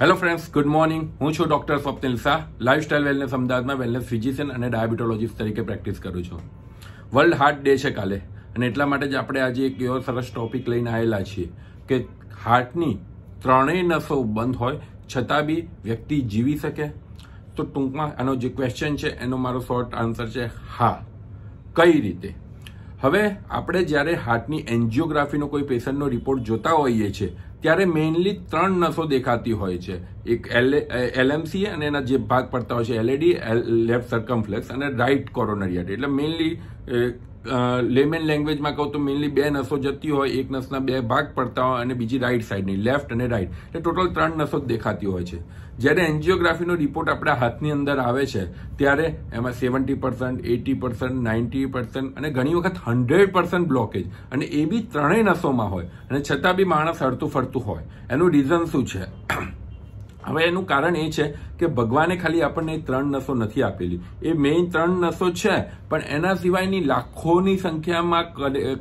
Hello friends good morning હું છું doctor Swapnil Shah lifestyle wellness અમદાવાદમાં વેલનેસ ફિઝિશિયન અને ડાયાબિટોલોજીસ્ટ તરીકે પ્રેક્ટિસ કરું છું. વર્લ્ડ હાર્ટ ડે છે કાલે, અને એટલા માટે જ આપણે આજે એક એવો સરસ ટોપિક લઈને આવેલા છીએ કે હાર્ટની ત્રણેય નસો બંધ હોય, છતાં બી વ્યક્તિ જીવી શકે? તો ટૂંકમાં આનો જે ક્વેશ્ચન છે, એનો મારો શોર્ટ આન્સર છે, હા. કઈ રીતે? હવે આપણે જ્યારે હાર્ટની એન્જિયોગ્રાફીનો કોઈ પેશન્ટનો રિપોર્ટ જોતા હોઈએ છીએ ત્યારે મેઇનલી ત્રણ નસો દેખાતી હોય છે. એક એલએમસી અને એના જે ભાગ પડતા હોય છે એલએડી લેફ્ટ સર્કમફ્લેક્સ અને રાઇટ કોરોનરી એટલે મેઇનલી લેમેન લેંગ્વેજમાં કહું તો મેઇનલી બે નસો જતી હોય, એક નસના બે ભાગ પડતા હોય અને બીજી રાઈટ સાઈડની લેફ્ટ અને રાઈટ એટલે ટોટલ ત્રણ નસો દેખાતી હોય છે. જ્યારે એન્જિયોગ્રાફીનો રિપોર્ટ આપણા હાથની અંદર આવે છે, ત્યારે એમાં seventy percent eighty percent ninety percent અને ઘણી વખત હંડ્રેડ પર્સન્ટ બ્લોકેજ અને એ બી ત્રણેય નસોમાં હોય. અને છતાં બી માણસ હરતું ફરતું હોય. એનું રીઝન શું છે? હવે એનું કારણ એ છે કે ભગવાને ખાલી આપણને ત્રણ નસો નથી આપેલી. એ મેઇન ત્રણ નસો છે, પણ એના સિવાયની લાખોની સંખ્યામાં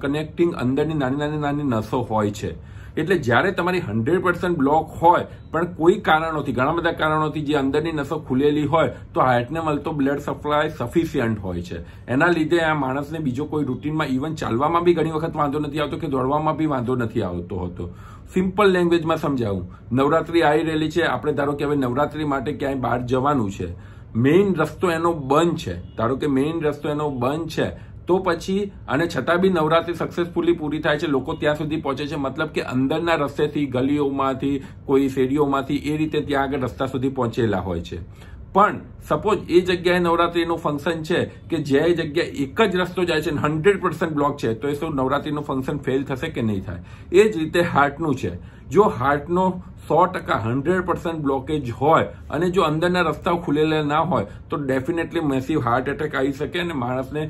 કનેક્ટિંગ અંદરની નાની નાની નાની નસો હોય છે. એટલે જ્યારે તમારી હંડ્રેડ પર્સન્ટ બ્લોક હોય, પણ કોઈ કારણોથી, ઘણા બધા કારણોથી જે અંદરની નસો ખુલેલી હોય, તો હાર્ટને મળતો બ્લડ સપ્લાય સફિશિયન્ટ હોય છે. એના લીધે આ માણસને બીજો કોઈ રૂટીનમાં ઇવન ચાલવામાં બી ઘણી વખત વાંધો નથી આવતો કે દોડવામાં બી વાંધો નથી આવતો હતો. સિમ્પલ લેંગ્વેજમાં સમજાવું. નવરાત્રી આવી રહેલી છે. આપણે ધારો કે હવે નવરાત્રી માટે ક્યાંય બહાર જવાનું છે. મેઇન રસ્તો એનો બંધ છે. ધારો કે મેઇન રસ્તો એનો બંધ છે. તો પછી, અને છતાં બી નવરાત્રી સક્સેસફુલી પૂરી થાય છે, લોકો ત્યાં સુધી પહોંચે છે. મતલબ કે અંદરના રસ્તેથી, ગલીઓમાંથી, કોઈ શેરીઓમાંથી, એ રીતે ત્યાં આગળ રસ્તા સુધી પહોંચેલા હોય છે. પણ સપોઝ એ જગ્યાએ નવરાત્રીનું ફંક્શન છે કે જે જગ્યાએ એક જ રસ્તો જાય છે હંડ્રેડ પર્સન્ટ બ્લોક છે, તો એ શું નવરાત્રીનું ફંક્શન ફેલ થશે કે નહીં થાય? એ જ રીતે હાર્ટનું છે. જો હાર્ટનો સો ટકા, હંડ્રેડ પર્સન્ટ બ્લોકેજ હોય અને જો અંદરના રસ્તાઓ ખુલેલા ના હોય, તો ડેફિનેટલી મેસિવ હાર્ટ એટેક આવી શકે અને માણસને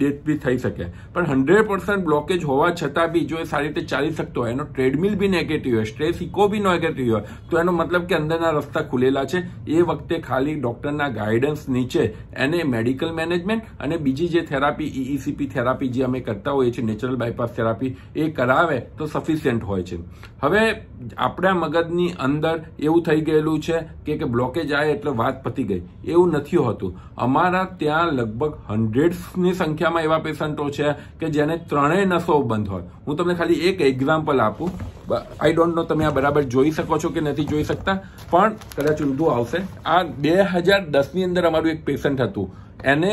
ડેથ બી થઈ શકે. પણ હંડ્રેડ પર્સન્ટ બ્લોકેજ હોવા છતાં બી જો એ સારી રીતે ચાલી શકતો હોય, એનો ટ્રેડમિલ બી નેગેટિવ હોય, સ્ટ્રેસ ઇકો બી નેગેટિવ હોય, તો એનો મતલબ કે અંદરના રસ્તા ખુલેલા છે. એ વખતે ખાલી ડૉક્ટરના ગાઈડન્સ નીચે એને મેડિકલ મેનેજમેન્ટ અને બીજી જે થેરાપી ઈઈસીપી થેરાપી જે અમે કરતા હોઈએ છીએ નેચરલ બાયપાસ થેરાપી એ કરાવે તો સફિશિયન્ટ હોય છે. હવે આપણા મગજની અંદર એવું થઈ ગયેલું છે કે કે બ્લોકેજ આવે એટલે વાત પતી ગઈ. એવું નથી હોતું. અમારા ત્યાં લગભગ હંડ્રેડ્સની સંખ્યામાં એવા પેશન્ટો છે કે જેને ત્રણેય નસો બંધ હોય. હું તમને ખાલી એક એક્ઝામ્પલ આપું. આઈ ડોન્ટ નો તમે આ બરાબર જોઈ શકો છો કે નથી જોઈ શકતા. પણ કદાચ ઊંધું આવશે. આ બે હજાર દસની અંદર અમારું એક પેશન્ટ હતું. એને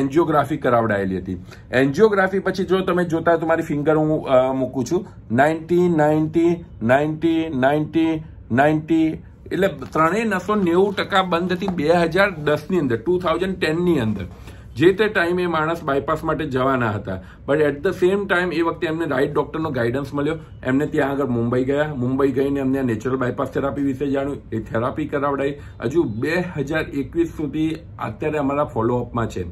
એન્જિયોગ્રાફી કરાવડાયેલી હતી. એન્જિયોગ્રાફી પછી જો તમે જોતા તમારી ફિંગર હું મૂકું છું. Ninety ninety ninety ninety ninety, એટલે ત્રણેય નસો નેવું ટકા બંધ હતી બે હજાર દસની અંદર, ટુ થાઉઝન્ડ ટેનની અંદર. જે તે ટાઈમે માણસ બાયપાસ માટે જવાના હતા. But at the same time એ વખતે એમને રાઈટ ડોક્ટરનો ગાઈડન્સ મળ્યો. એમને ત્યાં આગળ મુંબઈ ગયા. મુંબઈ ગઈને એમને નેચરલ બાયપાસ થેરાપી વિશે જાણ્યું. એ થેરાપી કરાવડાઈ. હજુ બે હજાર એકવીસ સુધી અત્યારે અમારા ફોલોઅપમાં છે.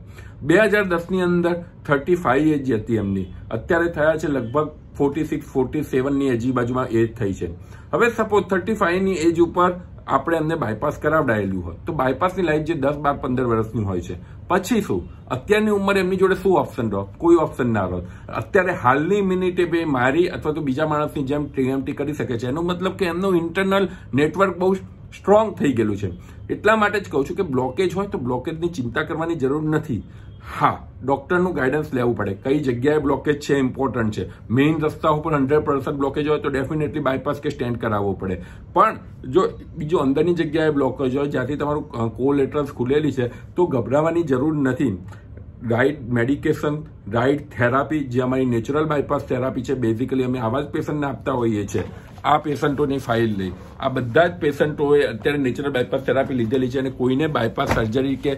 બે હજાર દસની અંદર થર્ટી ફાઈવ એજ હતી એમની. અત્યારે થયા છે લગભગ ફોર્ટી સિક્સ ફોર્ટી સેવનની એજી બાજુમાં એજ થઈ છે. હવે સપોઝ થર્ટી ફાઈવની એજ ઉપર આપણે એમને બાયપાસ કરાવડાયેલું હોય. તો બાયપાસની લાઈફ જે દસ, બાર, પંદર વર્ષની હોય છે. પછી શું? અત્યારની ઉંમર એમની જોડે શું ઓપ્શન રહો? કોઈ ઓપ્શન ના રહો. અત્યારે હાલની મિનિટે બે મારી અથવા તો બીજા માણસની જેમ ટીએમટી કરી શકે છે. એનો મતલબ કે એમનું ઇન્ટરનલ નેટવર્ક બહુ સ્ટ્રોંગ થઈ ગયેલું છે. એટલા માટે જ કહું છું કે બ્લોકેજ હોય તો બ્લોકેજની ચિંતા કરવાની જરૂર નથી. હા ડૉક્ટરનું ગાઈડન્સ લેવું પડે. કઈ જગ્યાએ બ્લોકેજ છે ઇમ્પોર્ટન્ટ છે. મેઇન રસ્તા ઉપર હંડ્રેડ પર્સન્ટ બ્લોકેજ હોય તો ડેફિનેટલી બાયપાસ કે સ્ટેન્ડ કરાવવો પડે. પણ જો બીજો અંદરની જગ્યાએ બ્લોકેજ હોય, જ્યાંથી તમારું કોલેટરલ્સ ખુલેલી છે, તો ગભરાવાની જરૂર નથી. રાઇટ મેડિકેશન રાઇટ થેરાપી જે અમારી નેચરલ બાયપાસ થેરાપી છે બેઝિકલી અમે આવા જ પેશન્ટને આપતા હોઈએ છીએ. આ પેશન્ટોની ફાઇલ લઈ આ બધા જ પેશન્ટોએ અત્યારે નેચરલ બાયપાસ થેરાપી લીધેલી છે અને કોઈને બાયપાસ સર્જરી કે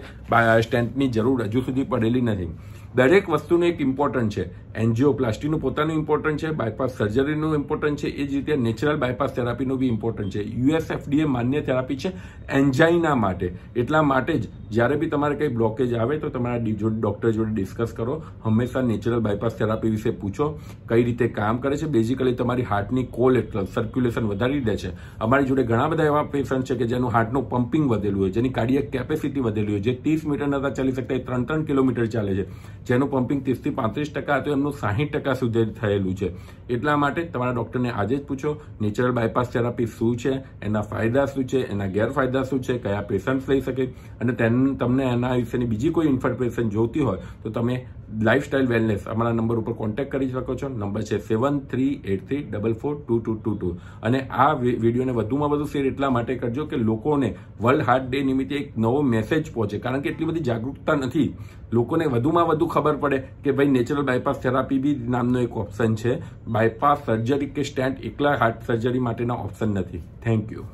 સ્ટેન્ટની જરૂર હજુ સુધી પડેલી નથી. દરેક વસ્તુનું એક ઇમ્પોર્ટન્ટ છે. એન્જિયોપ્લાસ્ટીનું પોતાનું ઇમ્પોર્ટન્ટ છે બાયપાસ સર્જરીનું ઇમ્પોર્ટન્ટ છે, એ જ રીતે નેચરલ બાયપાસ થેરાપીનું બી ઇમ્પોર્ટન્ટ છે. યુએસએફડીએ માન્ય થેરાપી છે એન્જાઇના માટે. એટલા માટે જ જ્યારે બી તમારે કંઈ બ્લોકેજ આવે તો તમારા ડોક્ટર જોડે ડિસ્કસ કરો. હંમેશા નેચરલ બાયપાસ થેરાપી વિશે પૂછો. કઈ રીતે કામ કરે છે? બેઝિકલી તમારી હાર્ટની કોલેટ્રલ સર્ક્યુલેશન વધારી દે છે. અમારી જોડે ઘણા બધા એવા પેશન્ટ છે કે જેનું હાર્ટનું પમ્પિંગ વધેલું હોય, જેની કાર્ડિયક કેપેસિટી વધેલી હોય, જે ત્રીસ મીટર નતા ચાલી શકતા એ ત્રણ ત્રણ કિલોમીટર ચાલે છે. જેનું પમ્પિંગ ત્રીસથી પાંત્રીસ ટકા હતું, એમનું સાહીઠ ટકા સુધી થયેલું છે. એટલા માટે તમારા ડૉક્ટરને આજે જ પૂછો, નેચરલ બાયપાસ થેરાપી શું છે, એના ફાયદા શું છે, એના ગેરફાયદા શું છે, કયા પેશન્ટ્સ લઈ શકે? અને તમને એના વિશેની બીજી કોઈ ઇન્ફોર્મેશન જોઈતી હોય, તો તમે લાઇફસ્ટાઇલ વેલનેસ અમારા નંબર ઉપર કોન્ટેક્ટ કરી શકો છો. નંબર છે seven three eight three double four two two two two અને આ વિડીયોને વધુમાં વધુ શેર એટલા માટે કરજો કે લોકોને વર્લ્ડ હાર્ટ ડે નિમિત્તે એક નવો મેસેજ પહોંચે. કારણ કે એટલી બધી જાગૃતતા નથી. લોકોને વધુમાં વધુ ખબર પડે કે ભાઈ નેચરલ બાયપાસ થેરાપી બી નામનો એક ઓપ્શન છે. બાયપાસ સર્જરી કે સ્ટેન્ટ એકલા હાર્ટ સર્જરી માટેના ઓપ્શન નથી. Thank you